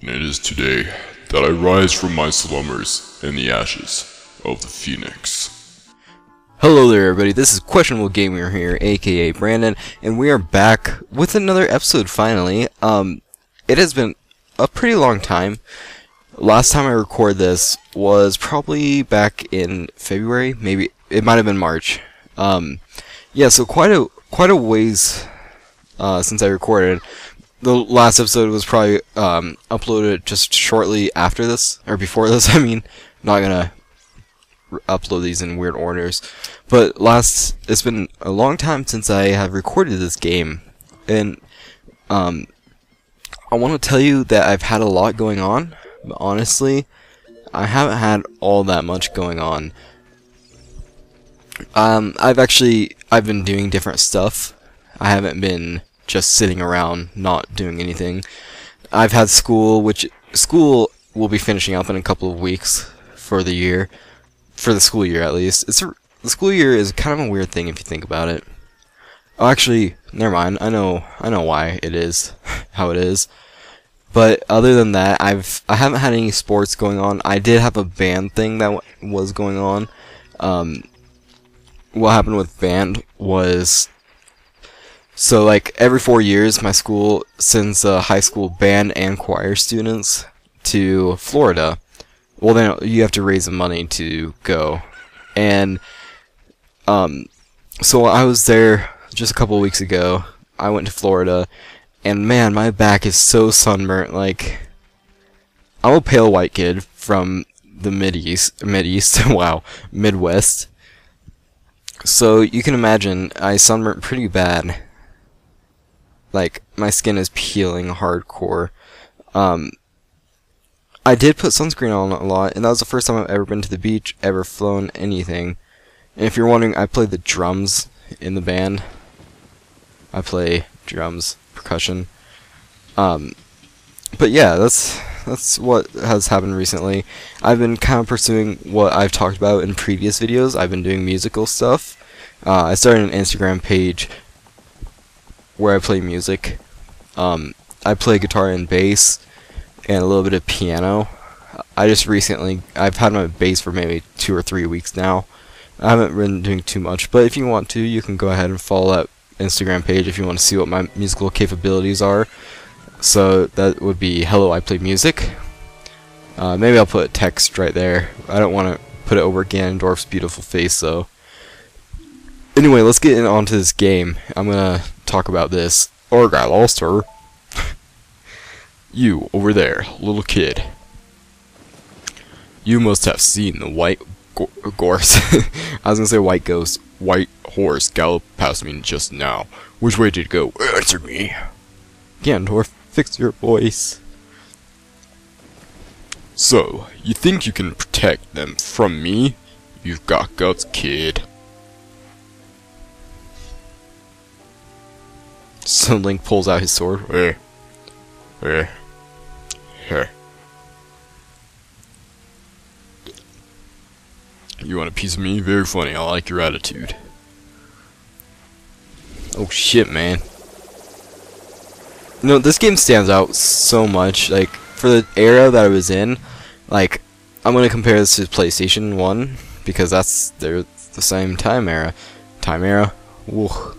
and it is today that I rise from my slumbers in the ashes of the phoenix. Hello there, everybody. This is Questionable Gamer here, aka Brandon, and we are back with another episode. Finally, um, it has been a pretty long time. Last time I recorded this was probably back in February, maybe it might have been March. Um, yeah, so quite a quite a ways uh, since I recorded. The last episode was probably um, uploaded just shortly after this or before this. I mean, not gonna upload these in weird orders. But last, it's been a long time since I have recorded this game, and um, I want to tell you that I've had a lot going on. But honestly, I haven't had all that much going on. Um, I've actually I've been doing different stuff. I haven't been just sitting around not doing anything. I've had school, which school will be finishing up in a couple of weeks for the year, for the school year at least. It's a, the school year is kind of a weird thing if you think about it. Oh, actually, never mind. I know I know why it is how it is. But other than that, I've I haven't had any sports going on. I did have a band thing that w- was going on. Um, what happened with band was so like every four years, my school sends uh, high school band and choir students to Florida. Well, then you have to raise the money to go, and um, so I was there just a couple weeks ago. I went to Florida, and man, my back is so sunburnt. Like, I'm a pale white kid from the mid east, mid east. wow, Midwest. So you can imagine I sunburnt pretty bad. Like my skin is peeling hardcore. Um, I did put sunscreen on a lot, and that was the first time I've ever been to the beach, ever flown anything. And if you're wondering, I play the drums in the band. I play drums, percussion. Um, but yeah, that's that's what has happened recently. I've been kind of pursuing what I've talked about in previous videos. I've been doing musical stuff. Uh, I started an Instagram page where I play music. Um, I play guitar and bass, and a little bit of piano. I just recently, I've had my bass for maybe two or three weeks now. I haven't been doing too much, but if you want to, you can go ahead and follow that Instagram page if you want to see what my musical capabilities are. So that would be Hello, I Play Music. Uh, maybe I'll put text right there. I don't want to put it over Ganondorf's beautiful face, though. Anyway, let's get in onto this game. I'm gonna talk about this. Lost her. you, over there, little kid. You must have seen the white gorse. I was gonna say white ghost. White horse galloped past me just now. Which way did it go? Uh, answer me. Ganondorf, fix your voice. So, you think you can protect them from me? You've got guts, kid. So Link pulls out his sword. You want a piece of me? Very funny. I like your attitude. Oh shit, man. No, this game stands out so much. Like, for the era that I was in, like, I'm gonna compare this to PlayStation 1, because that's, they're the same time era. Time era? Whoa.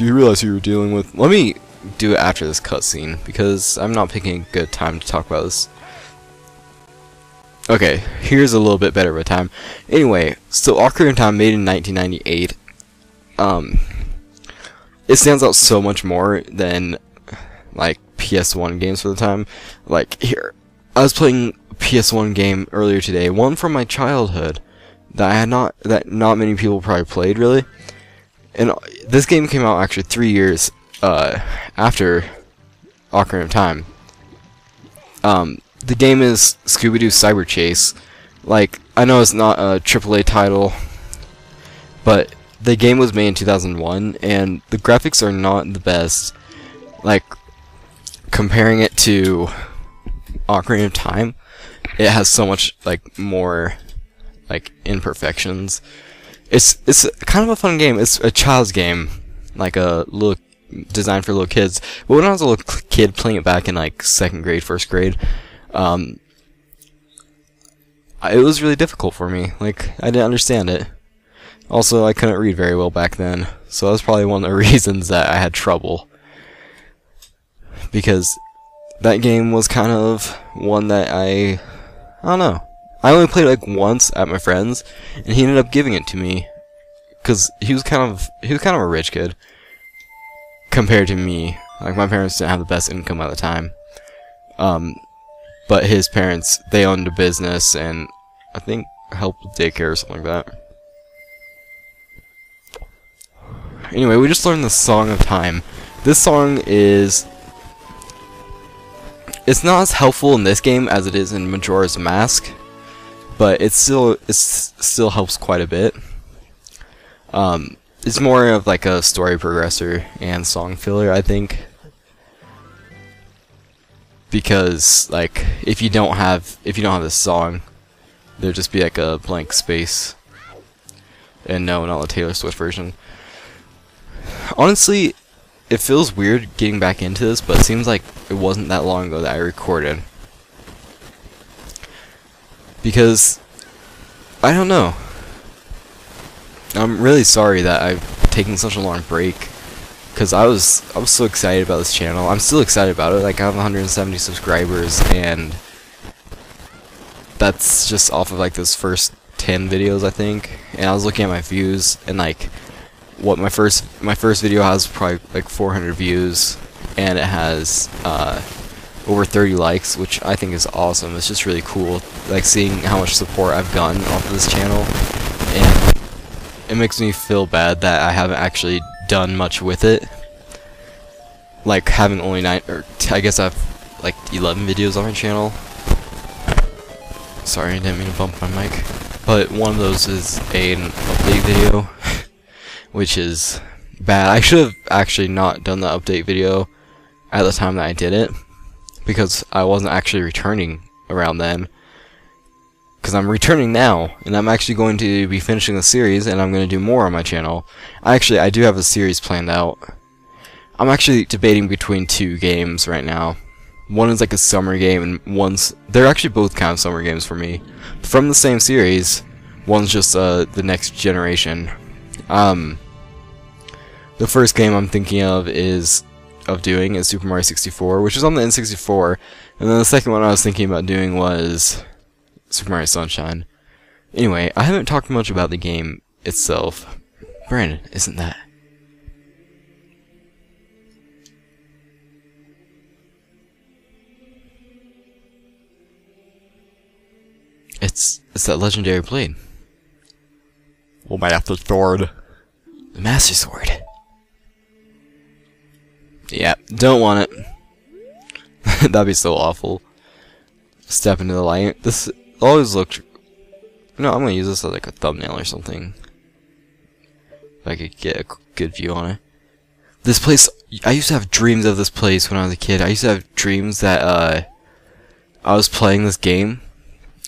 Do you realize who you're dealing with? Let me do it after this cutscene, because I'm not picking a good time to talk about this. Okay, here's a little bit better of a time. Anyway, so Ocarina Time made in 1998. Um, it stands out so much more than like PS1 games for the time. Like here, I was playing a PS1 game earlier today, one from my childhood that I had not that not many people probably played really. And this game came out actually three years uh, after Ocarina of Time. Um, the game is Scooby-Doo Cyber Chase. Like, I know it's not a AAA title, but the game was made in 2001, and the graphics are not the best. Like, comparing it to Ocarina of Time, it has so much, like, more, like, imperfections. It's, it's kind of a fun game. It's a child's game. Like a little, designed for little kids. But when I was a little kid playing it back in like second grade, first grade, um, it was really difficult for me. Like I didn't understand it. Also, I couldn't read very well back then, so that was probably one of the reasons that I had trouble. Because that game was kind of one that I, I don't know. I only played it like once at my friend's, and he ended up giving it to me, because he was kind of he was kind of a rich kid compared to me. Like my parents didn't have the best income at the time. Um, but his parents they owned a business and I think helped with daycare or something like that. Anyway, we just learned the Song of Time. This song is it's not as helpful in this game as it is in Majora's Mask, but it still it still helps quite a bit. Um, it's more of like a story progressor and song filler, I think. Because like if you don't have if you don't have this song, there'd just be like a blank space. And no, not the Taylor Swift version. Honestly, it feels weird getting back into this, but it seems like it wasn't that long ago that I recorded. Because I don't know. I'm really sorry that I've taken such a long break because I was I was so excited about this channel. I'm still excited about it. Like I have 170 subscribers and that's just off of like those first 10 videos I think. And I was looking at my views and like what my first my first video has probably like 400 views and it has uh, over 30 likes, which I think is awesome. It's just really cool, like seeing how much support I've gotten off of this channel, and it makes me feel bad that I haven't actually done much with it. Like having only nine, or I guess I have like 11 videos on my channel. Sorry, I didn't mean to bump my mic. But one of those is a, an update video, which is bad. I should have actually not done the update video at the time that I did it, because I wasn't actually returning around then because I'm returning now, and I'm actually going to be finishing the series, and I'm going to do more on my channel. I actually, I do have a series planned out. I'm actually debating between two games right now. One is like a summer game, and one's... They're actually both kind of summer games for me. From the same series, one's just uh, the next generation. Um, the first game I'm thinking of is of doing is Super Mario 64, which is on the N64, and then the second one I was thinking about doing was Super Mario Sunshine. Anyway, I haven't talked much about the game itself. Brandon, isn't that? It's it's that legendary blade. Oh my Master Sword. The Master Sword. Yeah, don't want it. That'd be so awful. Step into the light. This always looked... No, I'm gonna use this as like a thumbnail or something. If I could get a good view on it. This place... I used to have dreams of this place when I was a kid. I used to have dreams that, uh... I was playing this game.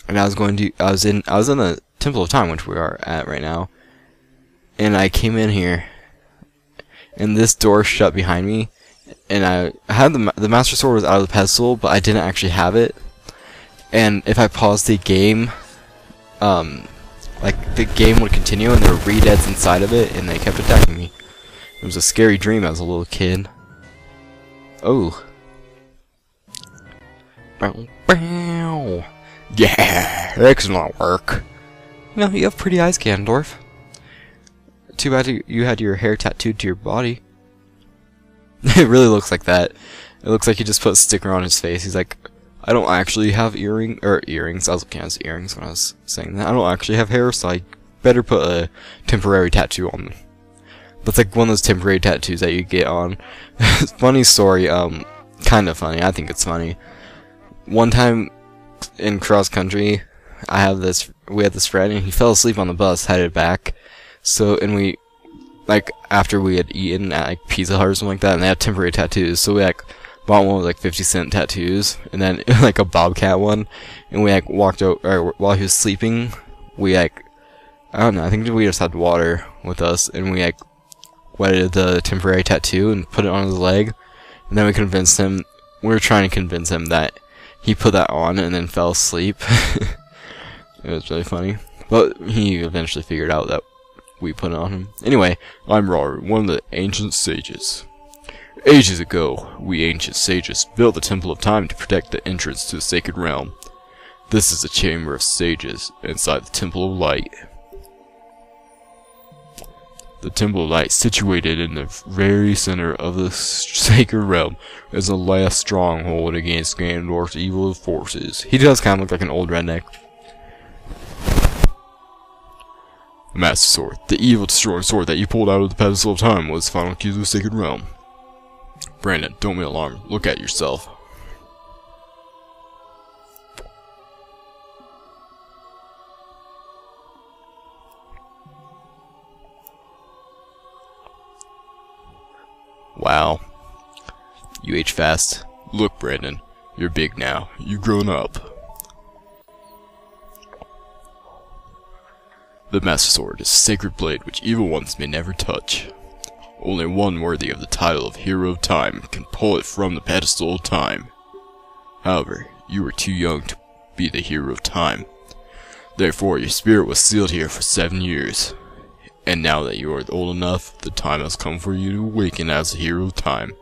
And I was going to... I was in... I was in the Temple of Time, which we are at right now. And I came in here. And this door shut behind me. And I had the... The Master Sword was out of the pedestal, but I didn't actually have it and if I paused the game, um, like the game would continue and there were re-deads inside of it and they kept attacking me. It was a scary dream as a little kid. Oh. Bow, bow. Yeah, that not work. No, you have pretty eyes, Ganondorf. Too bad you had your hair tattooed to your body. it really looks like that. It looks like he just put a sticker on his face. He's like, I don't actually have earring or earrings. I was looking at his earrings when I was saying that. I don't actually have hair, so I better put a temporary tattoo on. That's like one of those temporary tattoos that you get on. funny story. Um, kind of funny. I think it's funny. One time in cross country, I have this. We had this friend, and he fell asleep on the bus headed back. So, and we, like, after we had eaten at like Pizza Hut or something like that, and they have temporary tattoos. So we like bought one with like 50 cent tattoos and then like a bobcat one and we like walked out or while he was sleeping we like I don't know I think we just had water with us and we like wetted the temporary tattoo and put it on his leg. And then we convinced him, we were trying to convince him that he put that on and then fell asleep. it was really funny. But he eventually figured out that we put on him. Anyway, I'm Rauru, one of the ancient sages. Ages ago, we ancient sages built the Temple of Time to protect the entrance to the sacred realm. This is the Chamber of Sages inside the Temple of Light. The Temple of Light, situated in the very center of the sacred realm, is the last stronghold against Ganondorf's evil forces. He does kind of look like an old redneck. Master Sword, the evil destroying sword that you pulled out of the pedestal of time, was the final key to the sacred realm. Brandon, don't be alarmed. Look at yourself. Wow. You age fast. Look, Brandon. You're big now. You've grown up. The Master Sword is a sacred blade which evil ones may never touch. Only one worthy of the title of Hero of Time can pull it from the pedestal of time. However, you were too young to be the Hero of Time. Therefore, your spirit was sealed here for seven years. And now that you are old enough, the time has come for you to awaken as a Hero of Time.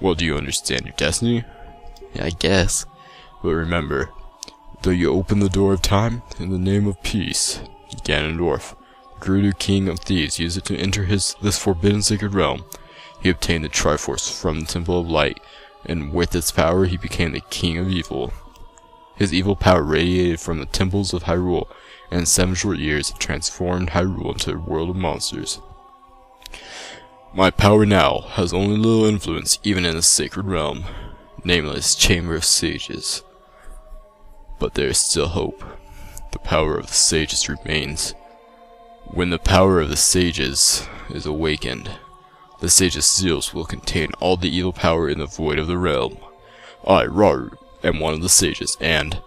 Well, do you understand your destiny? I guess. But remember, though you open the door of time, in the name of peace, Ganondorf, Gerudo King of Thieves, used it to enter his this forbidden sacred realm. He obtained the Triforce from the Temple of Light, and with its power he became the King of Evil. His evil power radiated from the temples of Hyrule, and in seven short years transformed Hyrule into a world of monsters. My power now has only little influence even in the sacred realm, nameless Chamber of Sages. But there is still hope. The power of the sages remains. When the power of the sages is awakened, the sages' seals will contain all the evil power in the void of the realm. I, Rauru, am one of the sages, and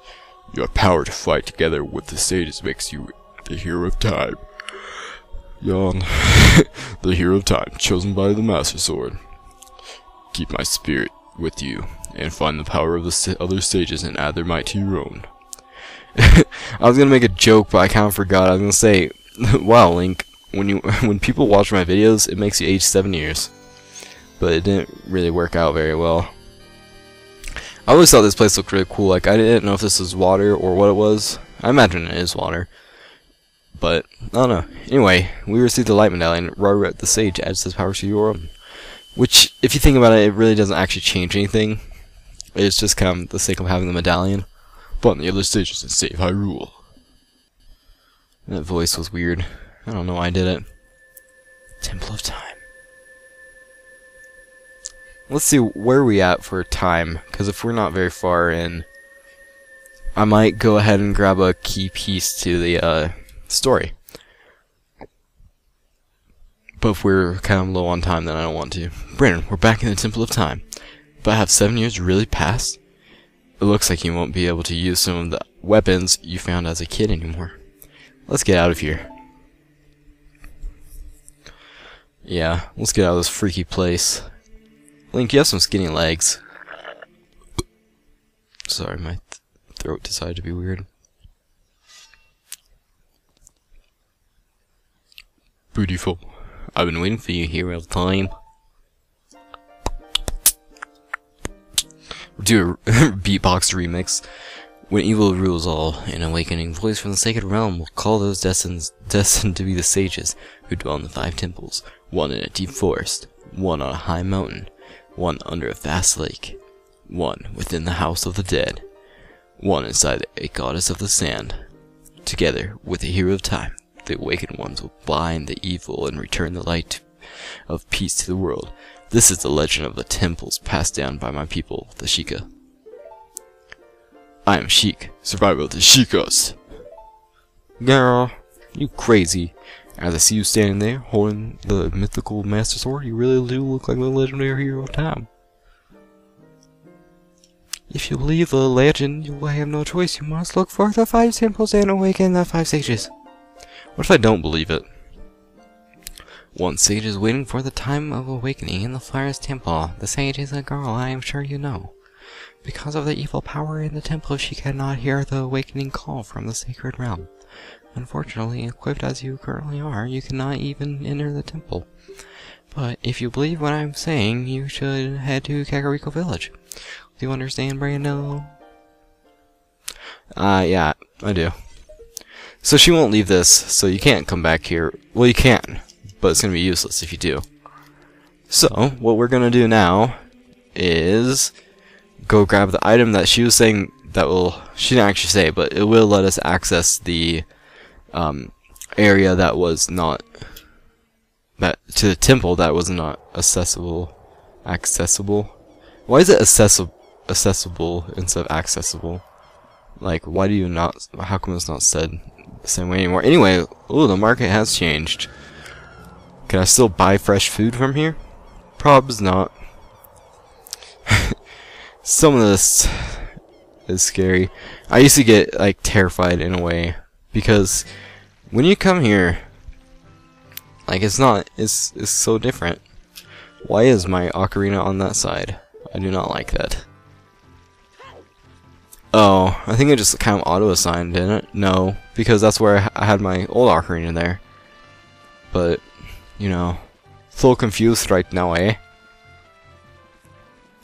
your power to fight together with the sages makes you the hero of time. Yawn. the hero of time, chosen by the Master Sword. Keep my spirit with you, and find the power of the other sages and add their might to your own. I was gonna make a joke, but I kind of forgot. I was gonna say, "Wow, Link, when you when people watch my videos, it makes you age seven years." But it didn't really work out very well. I always thought this place looked really cool. Like I didn't know if this was water or what it was. I imagine it is water. But I don't know. Anyway, we received the light medallion. Rauru the Sage adds this power to your own. Which, if you think about it, it really doesn't actually change anything. It's just kind of the sake of having the medallion. But the other stages and save Hyrule. That voice was weird. I don't know why I did it. Temple of Time. Let's see where we at for time, because if we're not very far in, I might go ahead and grab a key piece to the uh, story. But if we're kind of low on time, then I don't want to. Brandon, we're back in the Temple of Time. But I have seven years really passed? It looks like you won't be able to use some of the weapons you found as a kid anymore. Let's get out of here. Yeah, let's get out of this freaky place. Link, you have some skinny legs. Sorry, my th throat decided to be weird. Beautiful. I've been waiting for you here all the time. Do a beatbox remix. When evil rules all, an awakening voice from the sacred realm will call those destined, destined to be the sages who dwell in the five temples, one in a deep forest, one on a high mountain, one under a vast lake, one within the house of the dead, one inside a goddess of the sand. Together with the hero of time, the awakened ones will bind the evil and return the light of peace to the world. This is the legend of the temples passed down by my people, the Sheikah. I am Sheik, survivor of the Sheikahs. Girl, you crazy. As I see you standing there, holding the mythical Master Sword, you really do look like the legendary hero of time. If you believe the legend, you will have no choice. You must look for the five temples and awaken the five sages. What if I don't believe it? One sage is waiting for the time of awakening in the Forest Temple. The sage is a girl, I am sure you know. Because of the evil power in the temple, she cannot hear the awakening call from the sacred realm. Unfortunately, equipped as you currently are, you cannot even enter the temple. But if you believe what I'm saying, you should head to Kakariko Village. Do you understand, Brando? Uh, yeah, I do. So she won't leave this, so you can't come back here. Well, you can, but it's going to be useless if you do. So, what we're going to do now is go grab the item that she was saying that will, she didn't actually say, but it will let us access the um, area that was not, that to the temple that was not accessible, accessible. Why is it accessible, accessible instead of accessible? Like, why do you not, how come it's not said the same way anymore? Anyway, ooh, the market has changed. Can I still buy fresh food from here? Probs not. Some of this is scary. I used to get, like, terrified in a way. Because when you come here, like, it's not, it's, it's so different. Why is my ocarina on that side? I do not like that. Oh, I think it just kind of auto-assigned, didn't it? No, because that's where I, I had my old ocarina there. But, you know, little confused right now, eh?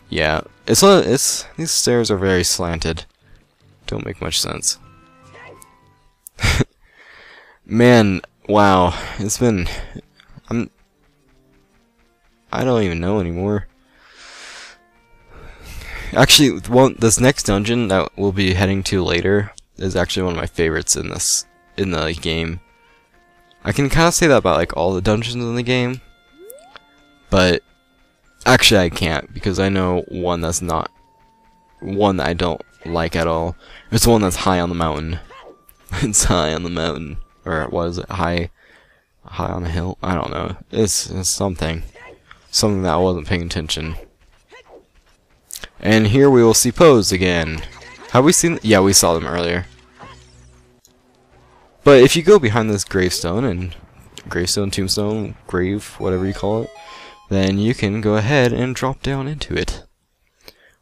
Yeah, it's a, it's these stairs are very slanted. Don't make much sense. Man, wow, it's been I'm I don't even know anymore. Actually, one this next dungeon that we'll be heading to later is actually one of my favorites in this in the game. I can kind of say that about like all the dungeons in the game, but actually I can't because I know one that's not one that I don't like at all. It's one that's high on the mountain. it's high on the mountain, or was it high, high on a hill? I don't know. It's, it's something, something that I wasn't paying attention. And here we will see Poes again. Have we seen? Yeah, we saw them earlier. But if you go behind this gravestone and gravestone, tombstone, grave, whatever you call it, then you can go ahead and drop down into it.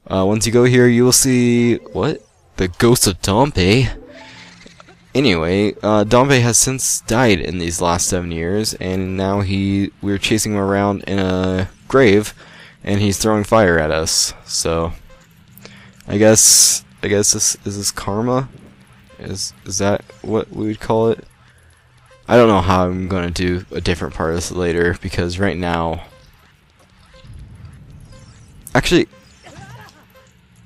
Uh, once you go here, you will see what the ghost of Dampé. Anyway, uh, Dampé has since died in these last seven years, and now he we're chasing him around in a grave and he's throwing fire at us. So, I guess I guess this is this karma. Is is that what we would call it? I don't know how I'm gonna do a different part of this later because right now, actually,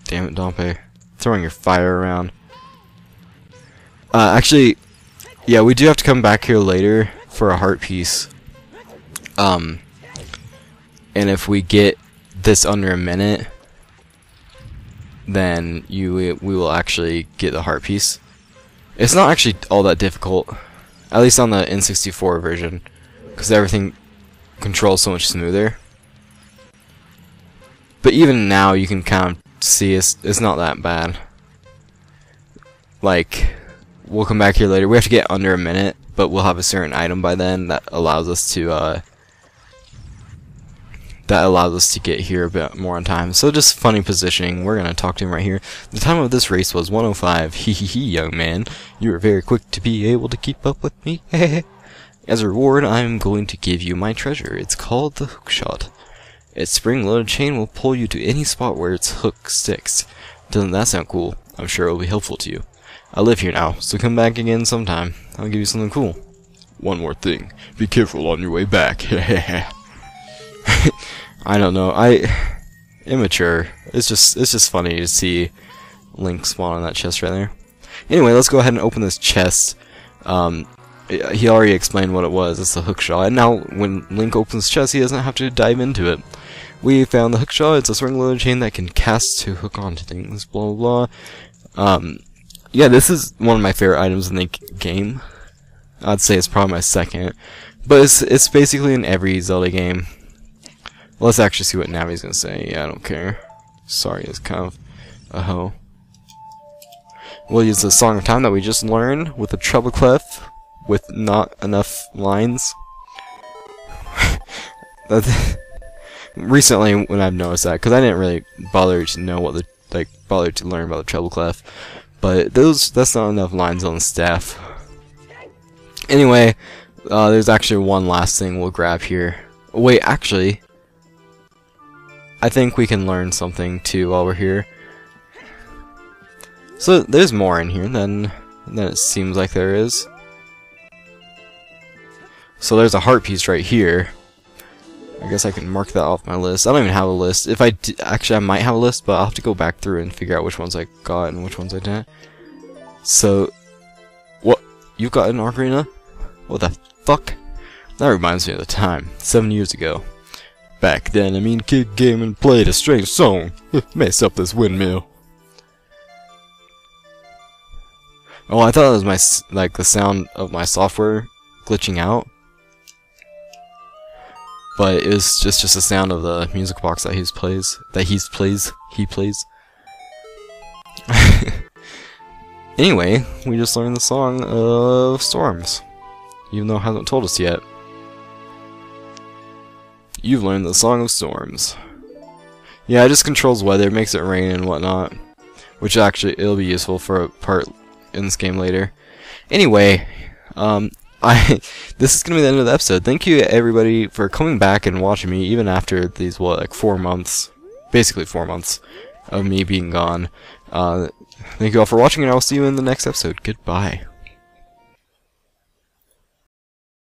damn it, Dampé, throwing your fire around. Uh, actually, yeah, we do have to come back here later for a heart piece. Um, and if we get this under a minute, then you we will actually get the heart piece. It's not actually all that difficult, at least on the N64 version, because everything controls so much smoother. But even now, you can kind of see it's it's not that bad. Like, we'll come back here later. We have to get under a minute, but we'll have a certain item by then that allows us to uh, that allows us to get here a bit more on time. So just funny positioning. We're going to talk to him right here. The time of this race was 105. Hee hee hee, young man. You were very quick to be able to keep up with me. As a reward, I'm going to give you my treasure. It's called the hook shot. Its spring-loaded chain will pull you to any spot where its hook sticks. Doesn't that sound cool? I'm sure it will be helpful to you. I live here now, so come back again sometime. I'll give you something cool. One more thing. Be careful on your way back. I don't know. I immature. It's just it's just funny to see Link spawn on that chest right there. Anyway, let's go ahead and open this chest. Um, he already explained what it was. It's the hookshot. And now when Link opens chest, he doesn't have to dive into it. We found the hookshot. It's a spring-loaded chain that can cast to hook onto things. Blah blah blah. Um, yeah, this is one of my favorite items in the game. I'd say it's probably my second, but it's it's basically in every Zelda game. Let's actually see what Navi's gonna say. Yeah, I don't care. Sorry, it's kind of a hoe. We'll use the Song of Time that we just learned with a treble clef with not enough lines. Recently when I've noticed that because I didn't really bother to know what the like bother to learn about the treble clef, but those that's not enough lines on the staff. Anyway, uh, there's actually one last thing we'll grab here. Wait, actually, I think we can learn something too while we're here. So there's more in here than than it seems like there is. So there's a heart piece right here. I guess I can mark that off my list. I don't even have a list. If I actually, I might have a list, but I'll have to go back through and figure out which ones I got and which ones I didn't. So, what? You got an ocarina? What the fuck? That reminds me of the time, seven years ago. Back then, I mean, kid and played a strange song. Mess up this windmill. Oh, I thought it was my like the sound of my software glitching out but it was just just the sound of the music box that he plays that he plays he plays. anyway, we just learned the song of storms, even though it hasn't told us yet. You've learned the song of storms. Yeah, it just controls weather, makes it rain and whatnot, which actually it'll be useful for a part in this game later. Anyway, um, I this is gonna be the end of the episode. Thank you everybody for coming back and watching me even after these what like four months, basically four months of me being gone. Uh, thank you all for watching, and I'll see you in the next episode. Goodbye.